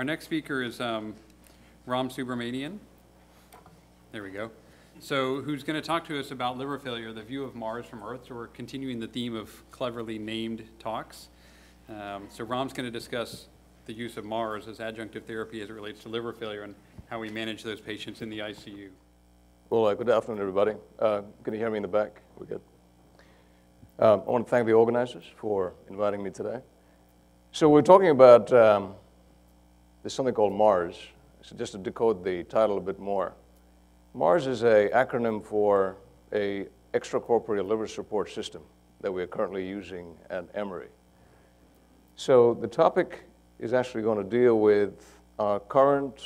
Our next speaker is um, Ram Subramanian. There we go. So, who's going to talk to us about liver failure, the view of Mars from Earth. So, we're continuing the theme of cleverly named talks. Um, so, Ram's going to discuss the use of Mars as adjunctive therapy as it relates to liver failure and how we manage those patients in the ICU. Well, uh, good afternoon, everybody. Uh, can you hear me in the back? We're good? Um, I want to thank the organizers for inviting me today. So we're talking about um, there's something called MARS. So just to decode the title a bit more, MARS is a acronym for a extracorporeal liver support system that we are currently using at Emory. So the topic is actually going to deal with our current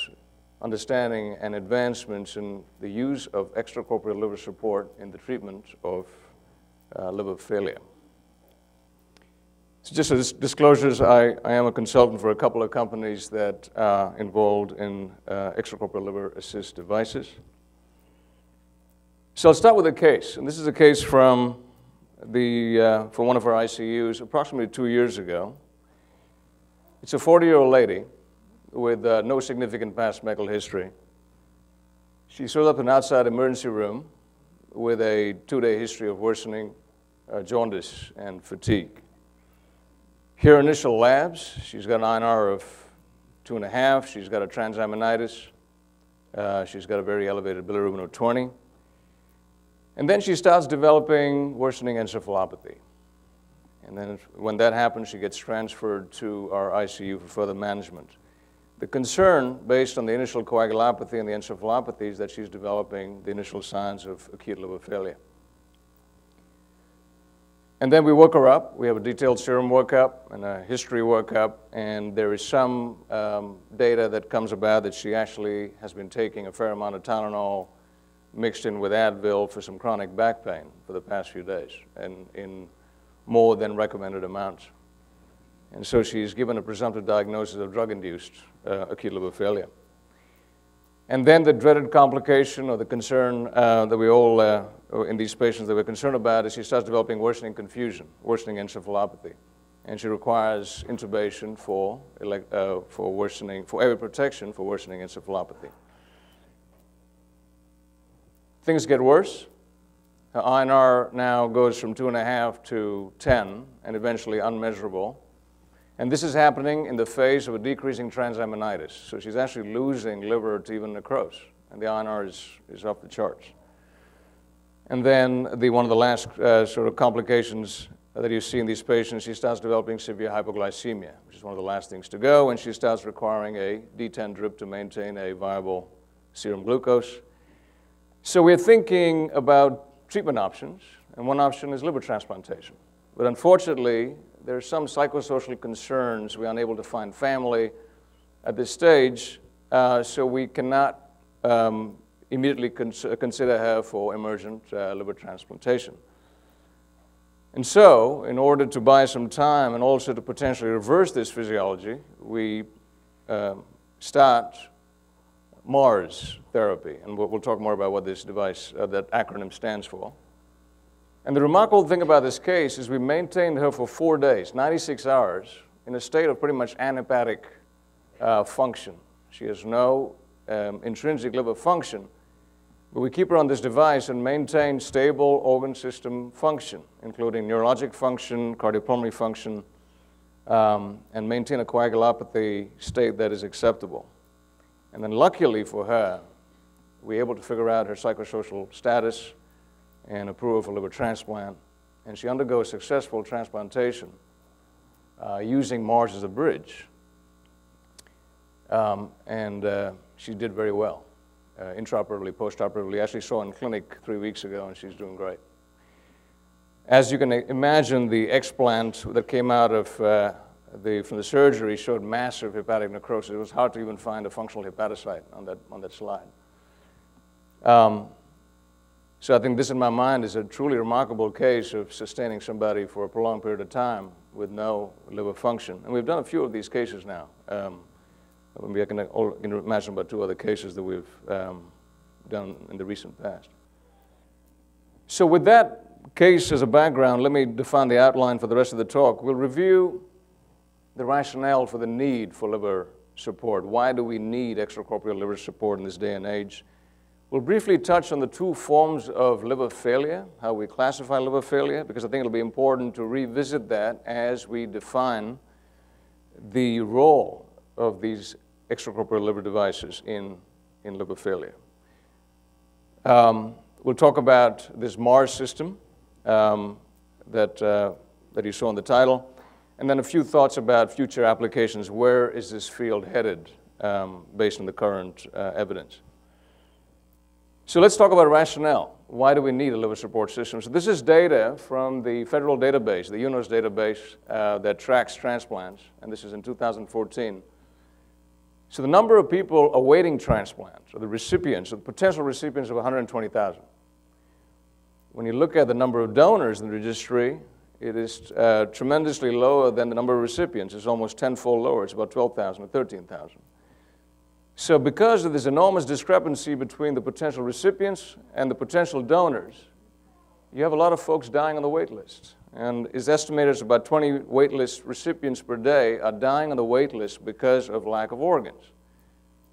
understanding and advancements in the use of extracorporeal liver support in the treatment of uh, liver failure. So just as disclosures, I, I am a consultant for a couple of companies that are involved in uh, extracorporeal liver assist devices. So I'll start with a case, and this is a case from the, uh, from one of our ICUs approximately two years ago. It's a 40-year-old lady with uh, no significant past medical history. She showed up in an outside emergency room with a two-day history of worsening uh, jaundice and fatigue. Here initial labs, she's got an INR of two and a half. She's got a transaminitis. Uh, she's got a very elevated bilirubin of 20. And then she starts developing worsening encephalopathy. And then when that happens, she gets transferred to our ICU for further management. The concern, based on the initial coagulopathy and the encephalopathy, is that she's developing the initial signs of acute liver failure. And then we work her up. We have a detailed serum workup and a history workup, and there is some um, data that comes about that she actually has been taking a fair amount of Tylenol mixed in with Advil for some chronic back pain for the past few days, and in more than recommended amounts. And so she's given a presumptive diagnosis of drug-induced uh, acute liver failure. And then the dreaded complication or the concern uh, that we all, uh, in these patients that we're concerned about, is she starts developing worsening confusion, worsening encephalopathy. And she requires intubation for, uh, for worsening, for airway protection for worsening encephalopathy. Things get worse. Her INR now goes from two and a half to 10 and eventually unmeasurable. And this is happening in the face of a decreasing transaminitis. So she's actually losing liver to even necrose, and the INR is, is off the charts. And then the, one of the last uh, sort of complications that you see in these patients, she starts developing severe hypoglycemia, which is one of the last things to go, and she starts requiring a D10 drip to maintain a viable serum glucose. So we're thinking about treatment options, and one option is liver transplantation. But unfortunately, there are some psychosocial concerns. We're unable to find family at this stage, uh, so we cannot um, immediately cons consider her for emergent uh, liver transplantation. And so, in order to buy some time and also to potentially reverse this physiology, we uh, start MARS therapy, and we'll, we'll, talk more about what this device, uh, that acronym stands for. And the remarkable thing about this case is we maintained her for four days, 96 hours, in a state of pretty much anhepatic uh, function. She has no um, intrinsic liver function, but we keep her on this device and maintain stable organ system function, including neurologic function, cardiopulmonary function, um, and maintain a coagulopathy state that is acceptable. And then luckily for her, we were able to figure out her psychosocial status, and approval for liver transplant. And she undergoes successful transplantation uh, using Mars as a bridge. Um, and uh, she did very well, uh, intraoperatively, postoperatively. Actually saw in clinic three weeks ago, and she's doing great. As you can imagine, the explant that came out of uh, the, from the surgery showed massive hepatic necrosis. It was hard to even find a functional hepatocyte on that, on that slide. Um, so I think this in my mind is a truly remarkable case of sustaining somebody for a prolonged period of time with no liver function. And we've done a few of these cases now. Um, I can, can imagine about two other cases that we've um, done in the recent past. So with that case as a background, let me define the outline for the rest of the talk. We'll review the rationale for the need for liver support. Why do we need extracorporeal liver support in this day and age? We'll briefly touch on the two forms of liver failure, how we classify liver failure, because I think it'll be important to revisit that as we define the role of these extracorporeal liver devices in, in liver failure. Um, we'll talk about this MARS system um, that, uh, that you saw in the title, and then a few thoughts about future applications. Where is this field headed um, based on the current uh, evidence? So let's talk about rationale. Why do we need a liver support system? So this is data from the federal database, the UNOS database uh, that tracks transplants, and this is in 2014. So the number of people awaiting transplants, or the recipients, or the potential recipients of 120,000. When you look at the number of donors in the registry, it is uh, tremendously lower than the number of recipients. It's almost tenfold lower. It's about 12,000 or 13,000. So because of this enormous discrepancy between the potential recipients and the potential donors, you have a lot of folks dying on the wait list. And it's estimated that about 20 wait list recipients per day are dying on the wait list because of lack of organs.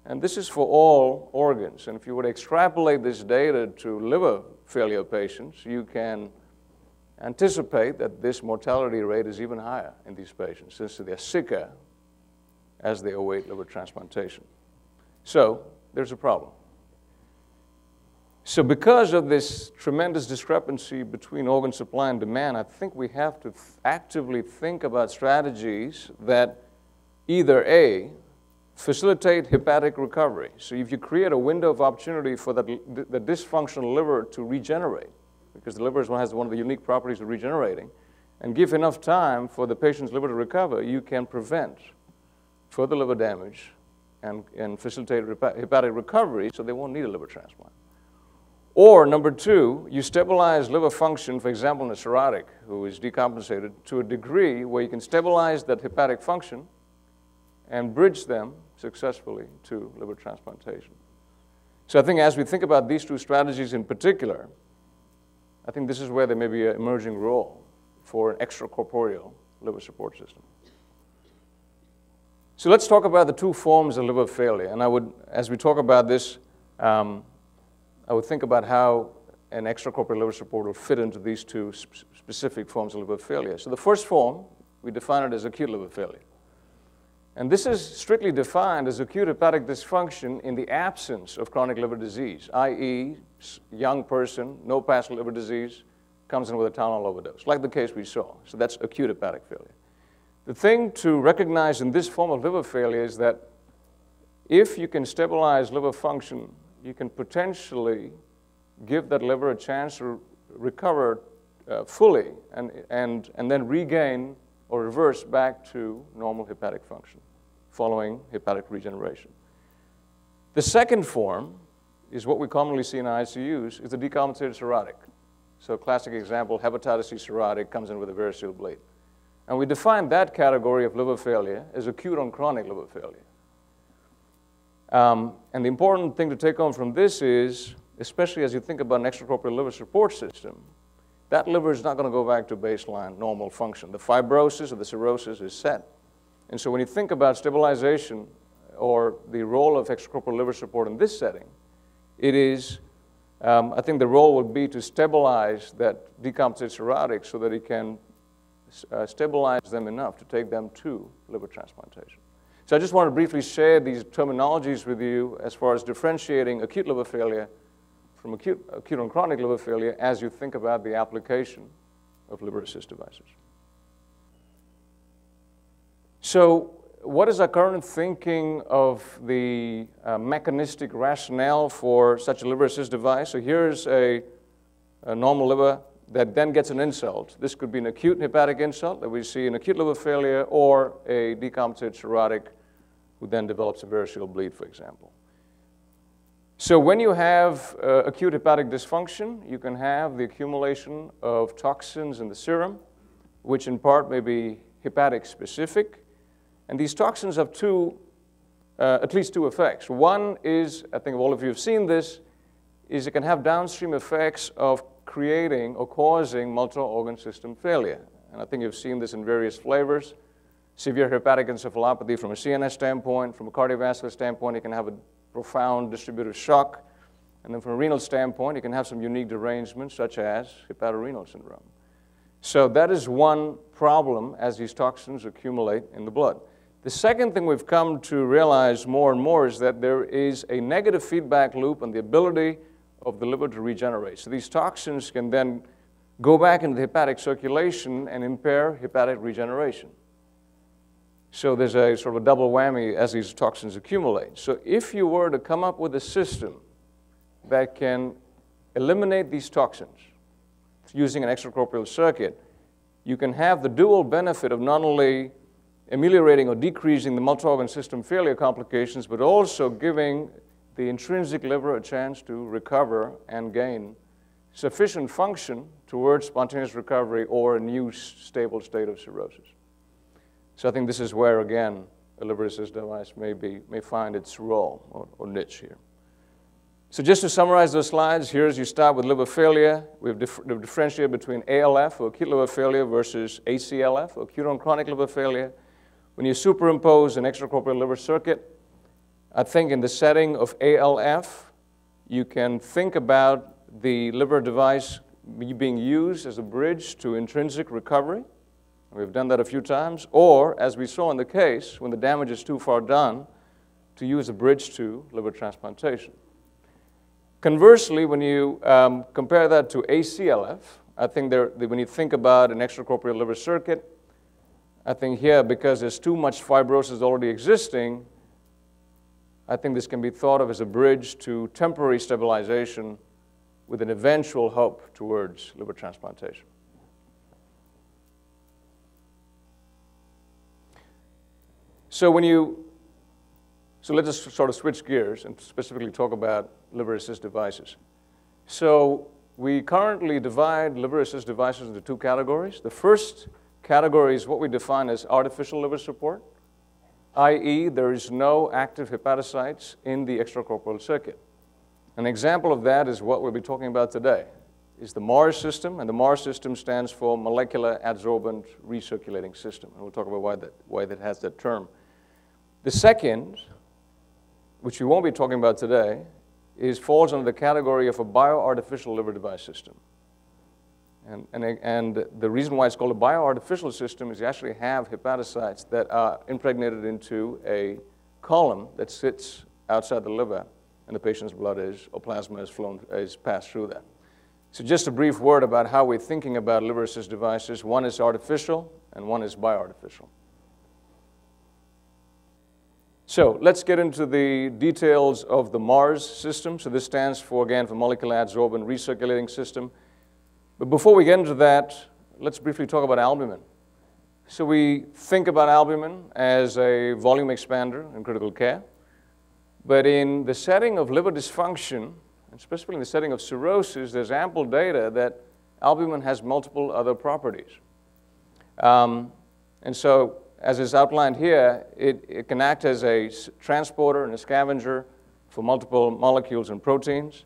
And this is for all organs. And if you would extrapolate this data to liver failure patients, you can anticipate that this mortality rate is even higher in these patients since they're sicker as they await liver transplantation. So there's a problem. So because of this tremendous discrepancy between organ supply and demand, I think we have to actively think about strategies that either A, facilitate hepatic recovery. So if you create a window of opportunity for the, the dysfunctional liver to regenerate, because the liver has one of the unique properties of regenerating, and give enough time for the patient's liver to recover, you can prevent further liver damage and, and facilitate hepatic recovery so they won't need a liver transplant. Or number two, you stabilize liver function, for example, in a cirrhotic who is decompensated to a degree where you can stabilize that hepatic function and bridge them successfully to liver transplantation. So I think as we think about these two strategies in particular, I think this is where there may be an emerging role for an extracorporeal liver support system. So let's talk about the two forms of liver failure. And I would, as we talk about this, um, I would think about how an extracorporeal liver support will fit into these two sp specific forms of liver failure. So the first form, we define it as acute liver failure. And this is strictly defined as acute hepatic dysfunction in the absence of chronic liver disease, i.e., young person, no past liver disease, comes in with a Tylenol overdose, like the case we saw. So that's acute hepatic failure. The thing to recognize in this form of liver failure is that if you can stabilize liver function, you can potentially give that liver a chance to recover uh, fully and, and, and then regain or reverse back to normal hepatic function following hepatic regeneration. The second form is what we commonly see in ICUs, is the decompensated cirrhotic. So classic example, hepatitis C cirrhotic comes in with a variceal bleed. And we define that category of liver failure as acute on chronic liver failure. Um, and the important thing to take home from this is, especially as you think about an extracorporeal liver support system, that liver is not going to go back to baseline normal function. The fibrosis or the cirrhosis is set. And so when you think about stabilization or the role of extracorporeal liver support in this setting, it is, um, I think the role would be to stabilize that decompensated cirrhotic so that it can uh, stabilize them enough to take them to liver transplantation. So I just want to briefly share these terminologies with you as far as differentiating acute liver failure from acute, acute and chronic liver failure as you think about the application of liver assist devices. So what is our current thinking of the uh, mechanistic rationale for such a liver assist device? So here's a, a normal liver that then gets an insult. This could be an acute hepatic insult that we see in acute liver failure or a decompensated cirrhotic who then develops a variceal bleed, for example. So when you have uh, acute hepatic dysfunction, you can have the accumulation of toxins in the serum, which in part may be hepatic specific. And these toxins have two, uh, at least two effects. One is, I think all of you have seen this, is it can have downstream effects of creating or causing multi-organ system failure. And I think you've seen this in various flavors. severe hepatic encephalopathy from a CNS standpoint. From a cardiovascular standpoint, you can have a profound distributive shock. And then from a renal standpoint, you can have some unique derangements such as hepatorenal syndrome. So that is one problem as these toxins accumulate in the blood. The second thing we've come to realize more and more is that there is a negative feedback loop on the ability of the liver to regenerate. So these toxins can then go back into the hepatic circulation and impair hepatic regeneration. So there's a sort of a double whammy as these toxins accumulate. So if you were to come up with a system that can eliminate these toxins using an extracorporeal circuit, you can have the dual benefit of not only ameliorating or decreasing the multi-organ system failure complications, but also giving the intrinsic liver a chance to recover and gain sufficient function towards spontaneous recovery or a new stable state of cirrhosis. So I think this is where, again, a liver assist device may, be, may find its role or, or niche here. So just to summarize those slides, here as you start with liver failure, we've, dif- differentiated between ALF, or acute liver failure, versus ACLF, or acute on chronic liver failure. When you superimpose an extracorporeal liver circuit, I think in the setting of ALF, you can think about the liver device being used as a bridge to intrinsic recovery. We've done that a few times. Or, as we saw in the case, when the damage is too far done, to use a bridge to liver transplantation. Conversely, when you um, compare that to ACLF, I think there, when you think about an extracorporeal liver circuit, I think here, because there's too much fibrosis already existing, I think this can be thought of as a bridge to temporary stabilization with an eventual hope towards liver transplantation. So when you, so let's just sort of switch gears and specifically talk about liver assist devices. So we currently divide liver assist devices into two categories. The first category is what we define as artificial liver support, i.e., there is no active hepatocytes in the extracorporeal circuit. An example of that is what we'll be talking about today, is the MARS system, and the MARS system stands for Molecular Adsorbent Recirculating System. And we'll talk about why that, why that has that term. The second, which we won't be talking about today, is falls under the category of a bioartificial liver device system. And, and, and the reason why it's called a bioartificial system is you actually have hepatocytes that are impregnated into a column that sits outside the liver, and the patient's blood is, or plasma is, flown, is passed through that. So just a brief word about how we're thinking about liver assist devices. One is artificial, and one is bioartificial. So let's get into the details of the MARS system. So this stands for, again, for Molecular Adsorbent Recirculating System. But before we get into that, let's briefly talk about albumin. So we think about albumin as a volume expander in critical care. But in the setting of liver dysfunction, and specifically in the setting of cirrhosis, there's ample data that albumin has multiple other properties. Um, and so, as is outlined here, it, it can act as a transporter and a scavenger for multiple molecules and proteins.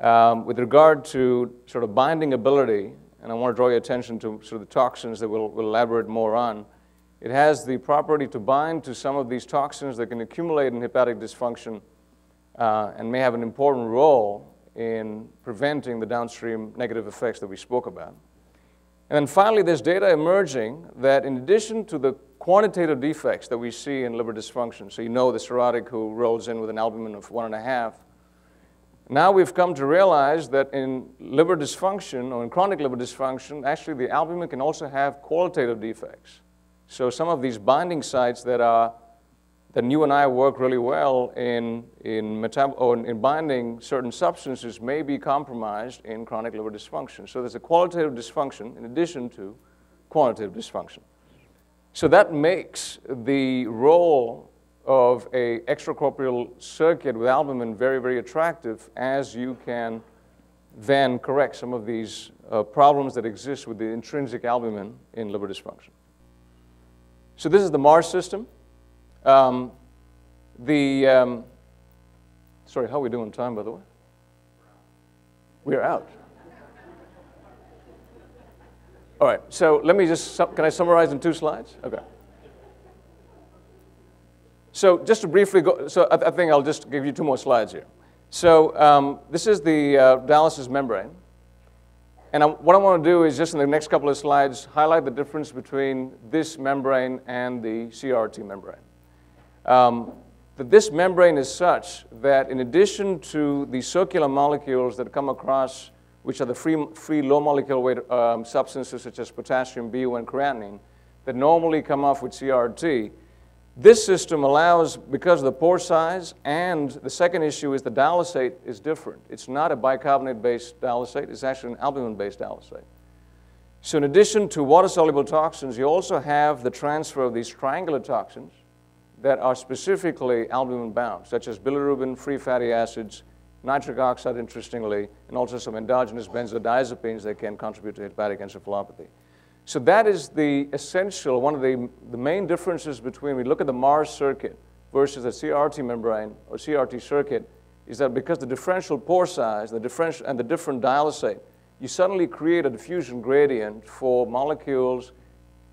Um, with regard to sort of binding ability, and I want to draw your attention to sort of the toxins that we'll, we'll elaborate more on, it has the property to bind to some of these toxins that can accumulate in hepatic dysfunction uh, and may have an important role in preventing the downstream negative effects that we spoke about. And then finally, there's data emerging that in addition to the quantitative defects that we see in liver dysfunction, so you know the cirrhotic who rolls in with an albumin of one and a half, now we've come to realize that in liver dysfunction or in chronic liver dysfunction, actually the albumin can also have qualitative defects. So some of these binding sites that are that you and I work really well in, in, metab- in binding certain substances may be compromised in chronic liver dysfunction. So there's a qualitative dysfunction in addition to quantitative dysfunction. So that makes the role of a extracorporeal circuit with albumin very, very attractive as you can then correct some of these uh, problems that exist with the intrinsic albumin in liver dysfunction. So this is the MARS system. Um, the, um, sorry, how are we doing time, by the way? We're out. All right, so let me just, can I summarize in two slides? Okay. So just to briefly go, so I, I think I'll just give you two more slides here. So um, this is the uh, dialysis membrane. And I, what I want to do is just in the next couple of slides highlight the difference between this membrane and the CRT membrane. Um, that this membrane is such that in addition to the circular molecules that come across, which are the free, free low molecular weight um, substances such as potassium, BU, and creatinine, that normally come off with CRT, this system allows, because of the pore size, and the second issue is the dialysate is different. It's not a bicarbonate-based dialysate, it's actually an albumin-based dialysate. So in addition to water-soluble toxins, you also have the transfer of these triangular toxins that are specifically albumin-bound, such as bilirubin, free fatty acids, nitric oxide, interestingly, and also some endogenous benzodiazepines that can contribute to hepatic encephalopathy. So that is the essential, one of the, the main differences between, we look at the Mars circuit versus the CRT membrane or CRT circuit, is that because the differential pore size the differential, and the different dialysate, you suddenly create a diffusion gradient for molecules,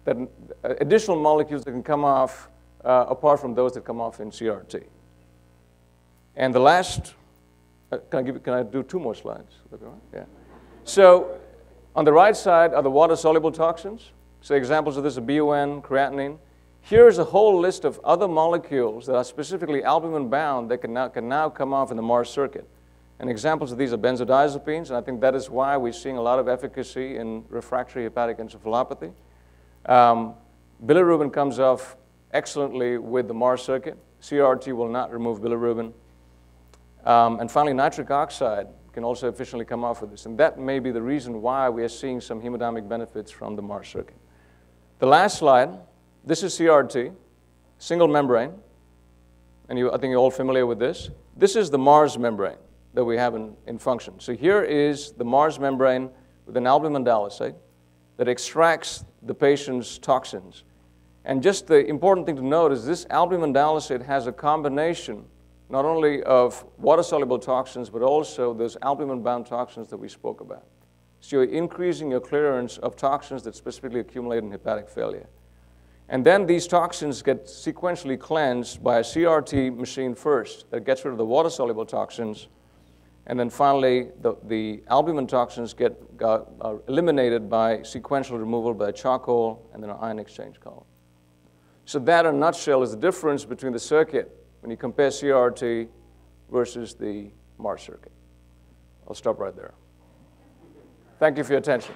that, uh, additional molecules that can come off uh, apart from those that come off in CRT. And the last, uh, can, I give, can I do two more slides? Yeah. So on the right side are the water-soluble toxins. So examples of this are BUN, creatinine. Here's a whole list of other molecules that are specifically albumin-bound that can now, can now come off in the Mars circuit. And examples of these are benzodiazepines, and I think that is why we're seeing a lot of efficacy in refractory hepatic encephalopathy. Um, bilirubin comes off excellently with the Mars circuit. CRT will not remove bilirubin. Um, and finally, nitric oxide can also efficiently come off with this. And that may be the reason why we are seeing some hemodynamic benefits from the Mars circuit. The last slide, this is CRT, single membrane. And you, I think you're all familiar with this. This is the Mars membrane that we have in, in function. So here is the Mars membrane with an albumin dialysate that extracts the patient's toxins. And just the important thing to note is this albumin dialysate has a combination not only of water-soluble toxins, but also those albumin-bound toxins that we spoke about. So you're increasing your clearance of toxins that specifically accumulate in hepatic failure. And then these toxins get sequentially cleansed by a CRT machine first that gets rid of the water-soluble toxins, and then finally the, the albumin toxins get uh, eliminated by sequential removal by charcoal and then an ion exchange column. So that, in a nutshell, is the difference between the circuit when you compare CRT versus the Mars circuit. I'll stop right there. Thank you for your attention.